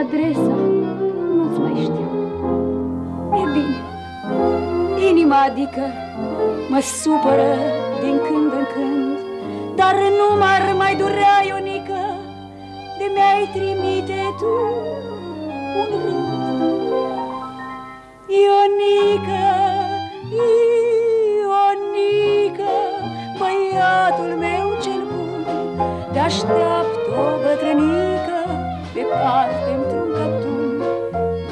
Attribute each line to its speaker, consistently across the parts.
Speaker 1: adresa, nu-ți mai știu. E bine, inima adică mă supără din când în când, dar nu m-ar mai durea, Ionică, de mi-ai trimite tu un rând. Ionică, Ionică, băiatul meu cel bun, te așteaptă o bătrânie, departe, într-un cătun,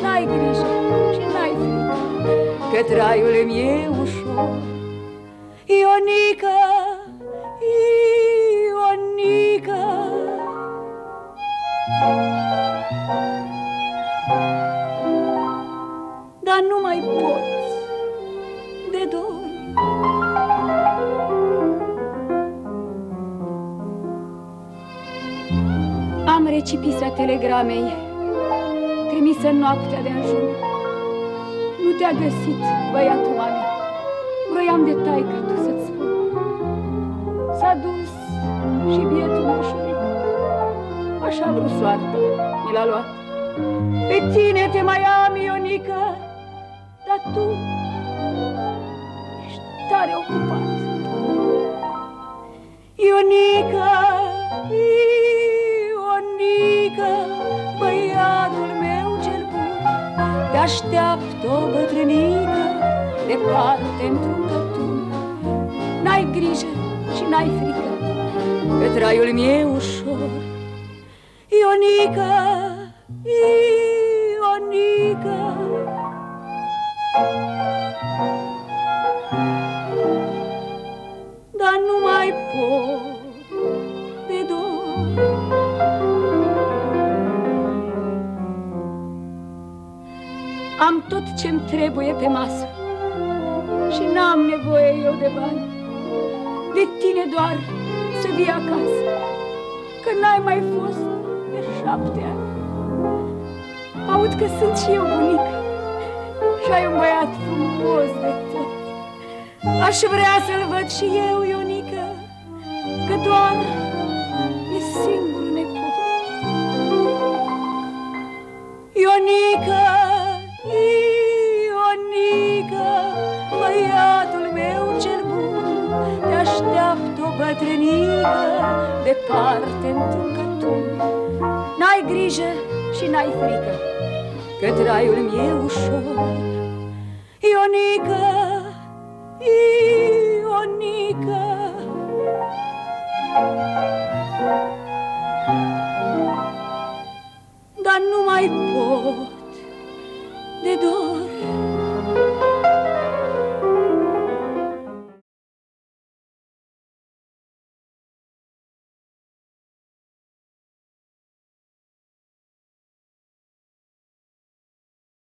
Speaker 1: n-ai grijă și n-ai frică, că traiul îmi e ușor. Ionică, Ionică, dar nu mai pot de dor. Recipisa telegramei trimisă noaptea de ajun. Nu te-a găsit, băiatul mami. Vroiam de taică tu să-ți spun. S-a dus și bietul moșuric. Așa vrut soarta, mi l-a luat. Pe tine te mai am, Ionica, dar tu ești tare ocupat. Ionica, așteaptă o bătrânică, departe într-un cătun. N-ai grijă și n-ai frică, că traiul meu ușor. Ionica, Am tot ce-mi trebuie pe masă și n-am nevoie eu de bani. De tine doar să vii acasă, că n-ai mai fost de șapte ani. Aud că sunt și eu bunică și ai un băiat frumos de tot. Aș vrea să-l văd și eu, Ionică, că doar bătrânică, departe într-un cătun. N-ai grijă și n-ai frică, că traiul mi-e ușor. Ionică, Ionică,